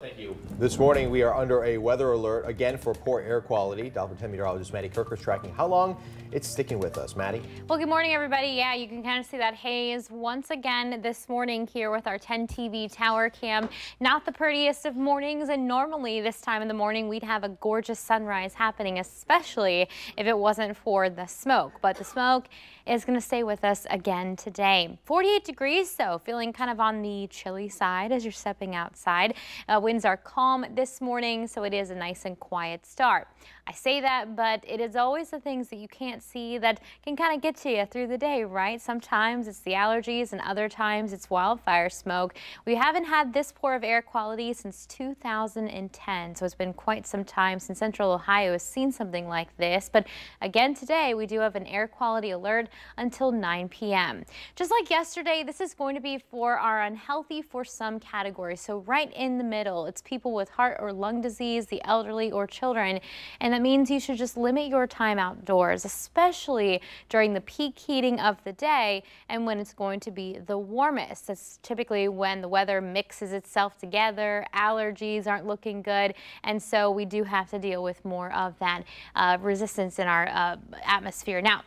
Thank you. This morning we are under a weather alert again for poor air quality. Doppler 10 meteorologist Maddie Kirker is tracking how long it's sticking with us. Maddie? Well, good morning, everybody. Yeah, you can kind of see that haze once again this morning here with our 10 TV tower cam. Not the prettiest of mornings, and normally this time in the morning we'd have a gorgeous sunrise happening, especially if it wasn't for the smoke. But the smoke is going to stay with us again today. 48 degrees, so feeling kind of on the chilly side as you're stepping outside. Uh, winds are calm this morning, so it is a nice and quiet start. I say that, but it is always the things that you can't see that can kind of get to you through the day, right? Sometimes it's the allergies and other times it's wildfire smoke. We haven't had this poor of air quality since 2010, so it's been quite some time since Central Ohio has seen something like this. But again today, we do have an air quality alert until 9 p.m. Just like yesterday, this is going to be for our unhealthy for some categories. So right in the middle, it's people with heart or lung disease, the elderly, or children. And that means you should just limit your time outdoors, especially during the peak heating of the day and when it's going to be the warmest. That's typically when the weather mixes itself together, allergies aren't looking good, and so we do have to deal with more of that uh, resistance in our uh, atmosphere. Now,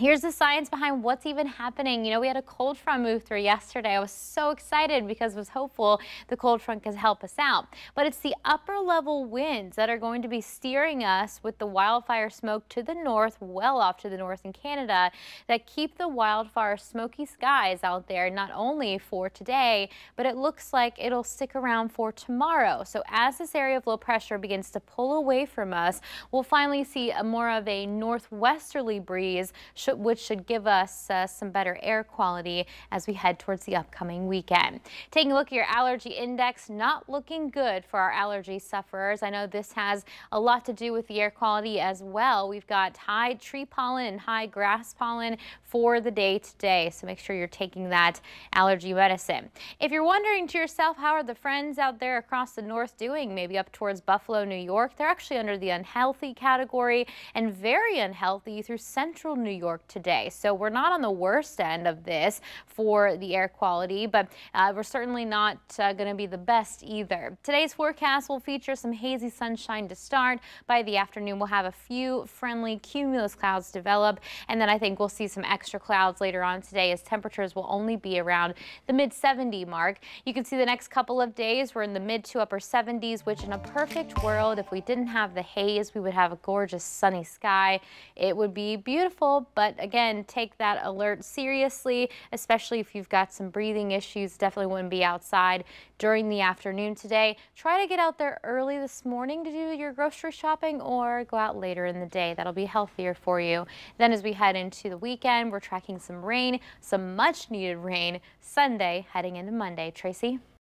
Here's the science behind what's even happening. You know, we had a cold front move through yesterday. I was so excited because I was hopeful the cold front could help us out. But it's the upper level winds that are going to be steering us with the wildfire smoke to the north, well off to the north in Canada, that keep the wildfire smoky skies out there, not only for today, but it looks like it'll stick around for tomorrow. So as this area of low pressure begins to pull away from us, we'll finally see a more of a northwesterly breeze which should give us uh, some better air quality as we head towards the upcoming weekend. Taking a look at your allergy index, not looking good for our allergy sufferers. I know this has a lot to do with the air quality as well. We've got high tree pollen and high grass pollen for the day today, so make sure you're taking that allergy medicine. If you're wondering to yourself, how are the friends out there across the north doing, maybe up towards Buffalo, New York, they're actually under the unhealthy category and very unhealthy through central New York Today. So we're not on the worst end of this for the air quality, but uh, we're certainly not uh, going to be the best either. Today's forecast will feature some hazy sunshine to start. By the afternoon, we'll have a few friendly cumulus clouds develop, and then I think we'll see some extra clouds later on today as temperatures will only be around the mid 70 mark. You can see the next couple of days we're in the mid to upper 70s, which in a perfect world, if we didn't have the haze, we would have a gorgeous sunny sky. It would be beautiful, but but again, take that alert seriously, especially if you've got some breathing issues. Definitely wouldn't be outside during the afternoon today. Try to get out there early this morning to do your grocery shopping or go out later in the day. That'll be healthier for you. Then as we head into the weekend, we're tracking some rain, some much needed rain Sunday heading into Monday. Tracy?